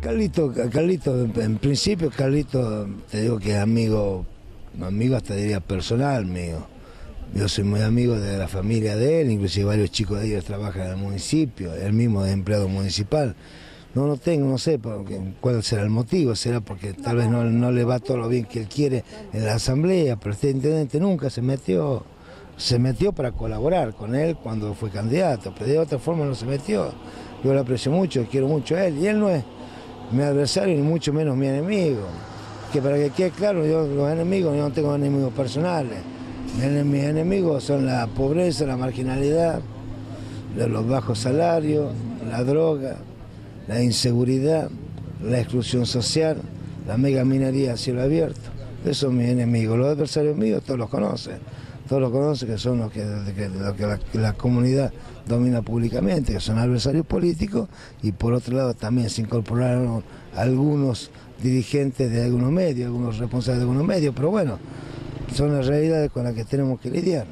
Carlito, Carlito, en principio Carlito, te digo que es amigo, amigo hasta diría personal mío. Yo soy muy amigo de la familia de él, inclusive varios chicos de ellos trabajan en el municipio, él mismo es empleado municipal. No lo tengo, no sé cuál será el motivo, será porque tal vez no, no le va todo lo bien que él quiere en la asamblea, pero este intendente nunca se metió, se metió para colaborar con él cuando fue candidato, pero de otra forma no se metió. Yo lo aprecio mucho, quiero mucho a él, y él no es mi adversario ni mucho menos mi enemigo. Que para que quede claro, yo los enemigos, yo no tengo enemigos personales. Mis enemigos son la pobreza, la marginalidad, los bajos salarios, la droga, la inseguridad, la exclusión social, la mega minería a cielo abierto. Esos son mis enemigos. Los adversarios míos todos los conocen. Todos los conocen que son los que, la, comunidad domina públicamente, que son adversarios políticos, y por otro lado también se incorporaron algunos dirigentes de algunos medios, algunos responsables de algunos medios, pero bueno, son las realidades con las que tenemos que lidiar.